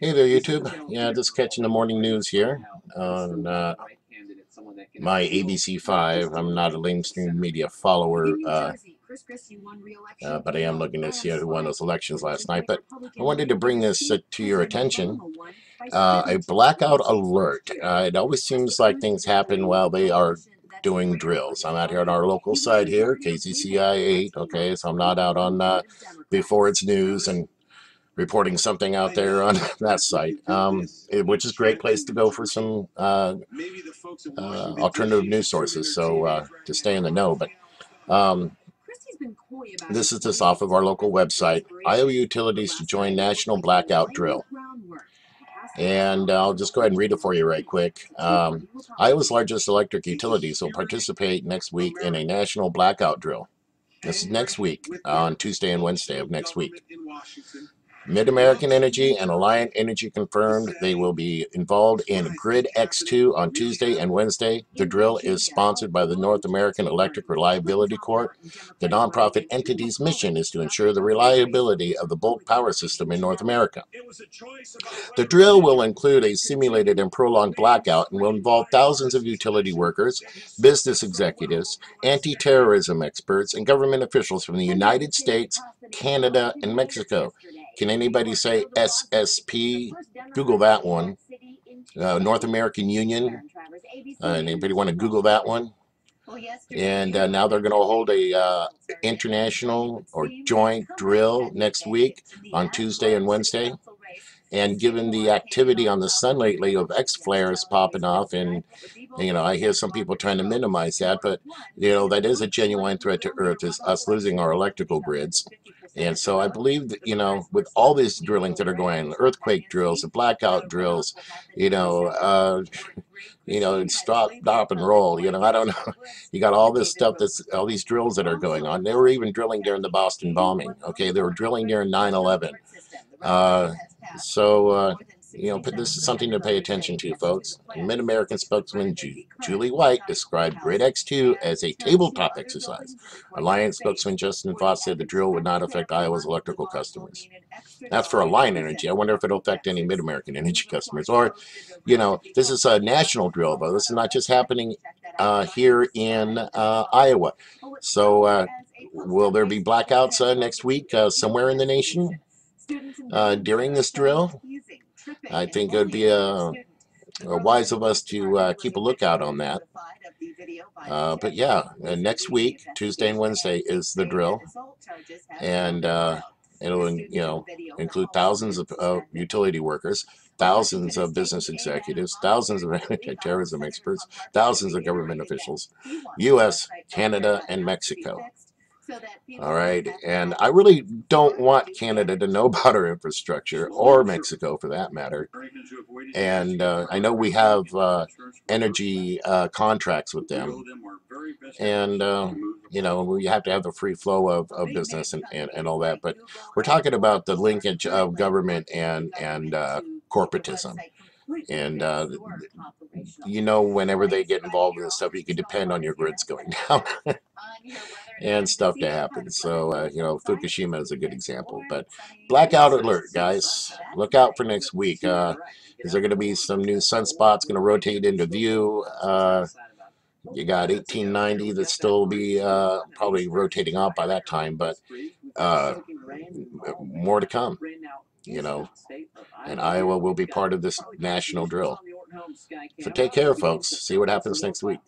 Hey there, YouTube. Yeah, just catching the morning news here on uh, my ABC5. I'm not a mainstream media follower, uh, uh, but I am looking to see who won those elections last night. But I wanted to bring this uh, to your attention. Uh, a blackout alert. Uh, it always seems like things happen while they are doing drills. I'm out here on our local site here, KCCI 8, okay, so I'm not out on before it's news and reporting something out there on that site, um, which is a great place to go for some uh, uh, alternative news sources. So uh, to stay in the know, but um, this is just off of our local website. Iowa Utilities to join National Blackout Drill. And I'll just go ahead and read it for you right quick. Um, Iowa's largest electric utilities will participate next week in a national blackout drill. This is next week, on Tuesday and Wednesday of next week. Mid-American Energy and Alliant Energy confirmed they will be involved in GridEx II on Tuesday and Wednesday. The drill is sponsored by the North American Electric Reliability Corps. The nonprofit entity's mission is to ensure the reliability of the bulk power system in North America. The drill will include a simulated and prolonged blackout and will involve thousands of utility workers, business executives, anti-terrorism experts, and government officials from the United States, Canada, and Mexico. Can anybody say SPP? Google that one. Uh, North American Union. Uh, anybody want to Google that one? And uh, now they're going to hold a uh, international or joint drill next week on Tuesday and Wednesday. And given the activity on the sun lately of X flares popping off, and you know, I hear some people trying to minimize that, but you know, that is a genuine threat to Earth is us losing our electrical grids. And so I believe that, you know, with all these drillings that are going earthquake drills, the blackout drills, you know, uh, you know, stop, stop and roll, you know, I don't know. You got all this stuff that's, all these drills that are going on. They were even drilling during the Boston bombing, okay? They were drilling during 9-11. Uh, so, uh, you know, this is something to pay attention to, folks. Mid-American spokesman Ju Julie White described GridEx II as a tabletop exercise. Alliant spokesman Justin Foss said the drill would not affect Iowa's electrical customers. That's for Alliant Energy. I wonder if it'll affect any Mid-American Energy customers. Or, you know, this is a national drill, though. This is not just happening uh, here in uh, Iowa. So, uh, will there be blackouts uh, next week somewhere in the nation uh, during this drill? I think it would be a, a wise of us to uh, keep a lookout on that. Uh, but yeah, uh, next week, Tuesday and Wednesday, is the drill, and uh, it'll you know include thousands of utility workers, thousands of business executives, thousands of terrorism experts, thousands of government officials, U.S., Canada, and Mexico. All right, and I really don't want Canada to know about our infrastructure, or Mexico for that matter. And uh, I know we have uh, energy uh, contracts with them, and uh, you know we have to have the free flow of, of business and, and, and all that. But we're talking about the linkage of government and and uh, corporatism. And uh, you know, whenever they get involved in this stuff, you can depend on your grids going down. and stuff to happen. So, uh, you know, Fukushima is a good example. But blackout alert, guys. Look out for next week. Uh, is there going to be some new sunspots going to rotate into view? Uh, you got 1890 that still be uh, probably rotating out by that time, but uh, more to come, you know. And Iowa will be part of this national drill. So take care, folks. See what happens next week.